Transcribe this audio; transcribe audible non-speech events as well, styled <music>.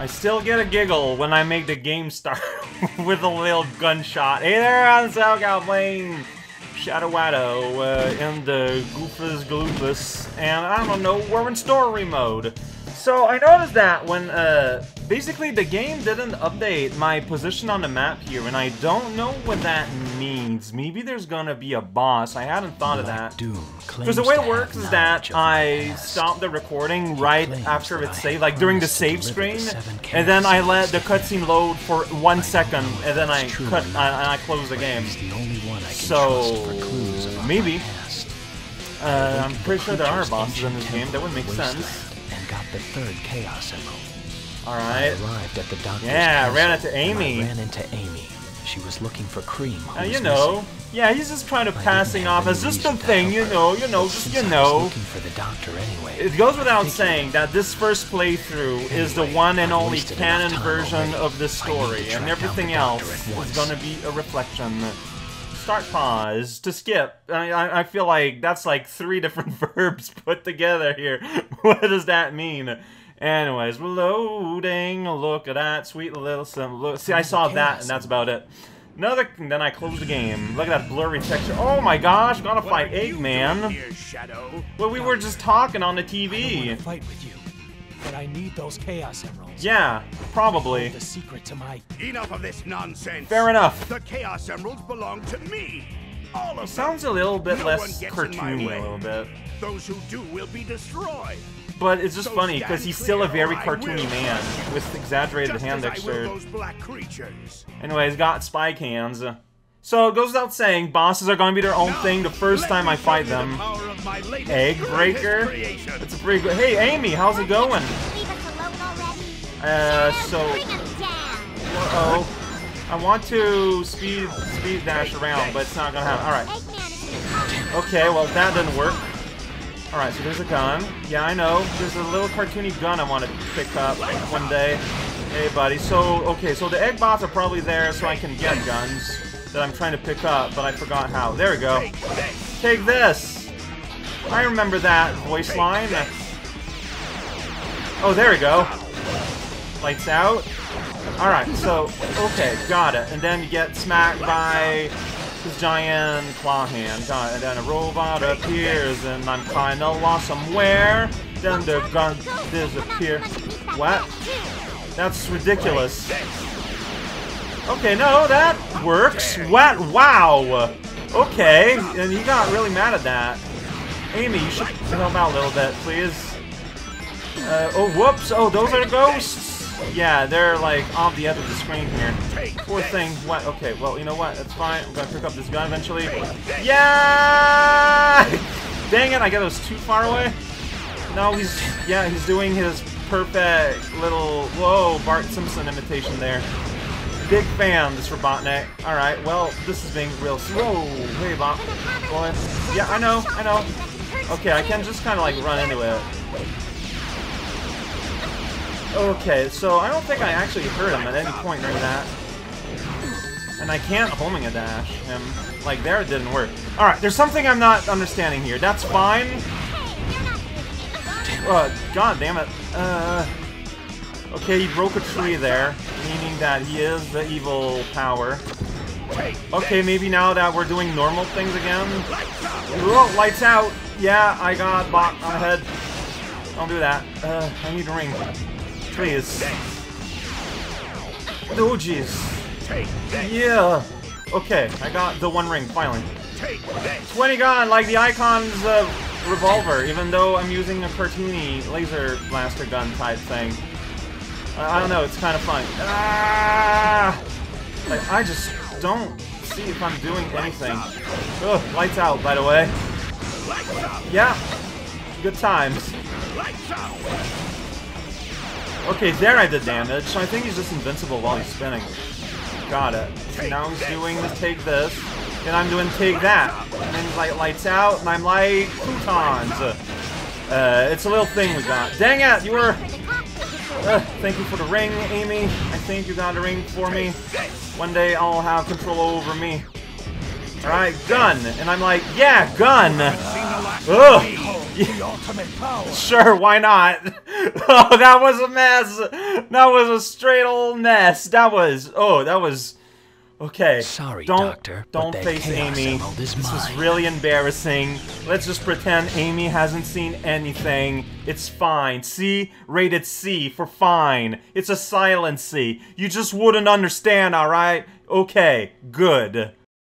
I still get a giggle when I make the game start <laughs> with a little gunshot. Hey there, I'm Salgal playing Shadow Wado uh, in the Goofus Gloopus, and I don't know, we're in story mode. So I noticed that when, uh, basically the game didn't update my position on the map here, and I don't know what that means. Maybe there's gonna be a boss. I hadn't thought of that. Because the way it works is that I stop the recording right after it's saved, like during the save screen, and then I let the cutscene load for one second, and then I cut and I close the game. So maybe. Uh, I'm pretty sure there are bosses in this game. That would make sense And got the third Chaos Emerald. Alright. arrived at the doctor's Yeah, house, ran into Amy. I ran into Amy. She was looking for Cream. Uh, you know. Missing. Yeah, he's just kind of passing off as just a thing, you know, you know, just you know. looking for the doctor anyway. It goes without saying that this first playthrough is the one and only canon version of this story, and everything else is gonna be a reflection. Start pause to skip. I, I, I feel like that's like three <laughs> different verbs put together here. <laughs> what does that mean? Anyways, we're loading. Look at that sweet little some. Look, see, I saw that, and that's about it. Another, then I close the game. Look at that blurry texture. Oh my gosh, gotta fight Eggman. Well, we were just talking on the TV. fight with you, but I need those Chaos Emeralds. Yeah, probably. The secret to my Enough of this nonsense. Fair enough. The Chaos Emeralds belong to me. All of. Sounds a little bit No less one gets cartoony, a little bit. Those who do will be destroyed. But it's just So funny because he's still a very cartoony man with exaggerated Just hand as I will texture. those black creatures. Anyways, got spike hands. So it goes without saying, bosses are going to be their own Now, thing the first time I fight you the them. power of my latest, Egg breaker. creation. It's a pretty good. Hey, Amy, how's it going? Leave us alone already. Uh, so. Bring 'em. Uh oh. I want to speed speed dash around, but it's not gonna happen. All right. Eggman is in the Okay, well that didn't work. Alright, so there's a gun. Yeah, I know. There's a little cartoony gun I want to pick up one day. Hey, buddy. So, okay, so the egg bots are probably there so I can get guns that I'm trying to pick up, but I forgot how. There we go. Take this! I remember that voice line. Oh, there we go. Lights out. Alright, so, okay, got it. And then you get smacked by this giant claw hand. Got it. And then a robot appears, and I'm kinda lost somewhere. Then the gun disappears. What? That's ridiculous. Okay, no, that works. What? Wow. Okay, and you got really mad at that. Amy, you should help out a little bit, please. Uh, oh, whoops. Oh, those are ghosts. Yeah, they're like off the edge of the screen here. Poor thing. What? Okay, well, you know what? That's fine. I'm gonna pick up this gun eventually. Yeah! <laughs> Dang it! I guess I was too far away. No, he's yeah, he's doing his perfect little whoa Bart Simpson imitation there. Big fan, this Robotnik. All right, well, this is being real. Whoa, hey, Bob. Boy. Yeah, I know, I know. Okay, I can just kind of like run into it. Okay, so I don't think I actually hurt him at any point during that. And I can't homing a dash him. Like, there it didn't work. Alright, there's something I'm not understanding here. That's fine. Uh, God damn it. Uh, okay, he broke a tree there, meaning that he is the evil power. Okay, maybe now that we're doing normal things again. Whoa, lights out. Yeah, I got bot on the head. Don't do that. Uh, I need a ring. Oh, jeez. Yeah. Okay, I got the one ring, finally. 20 gone, like the Icon's uh, revolver, even though I'm using a cartoony laser blaster gun type thing. I don't know, it's kind of fun. Ah! Like, I just don't see if I'm doing anything. Ugh, lights out, by the way. Yeah, good times. Okay, there I did damage, so I think he's just invincible while he's spinning. Got it. Now he's doing this, take this, and I'm doing take that. And then like, lights out, and I'm like, croutons. Uh, it's a little thing we got. Dang it, you were... Uh, thank you for the ring, Amy. I think you got a ring for me. One day I'll have control over me. Alright, gun. And I'm like, yeah, gun. Ugh. Behold the ultimate power. Sure, why not? <laughs> oh, that was a mess. That was a straight old mess. That was. Oh, that was. Okay. Sorry, don't, Doctor, Don't face Amy. Is this is really embarrassing. Let's just pretend Amy hasn't seen anything. It's fine. C, rated C for fine. It's a silent C. You just wouldn't understand, alright? Okay, good.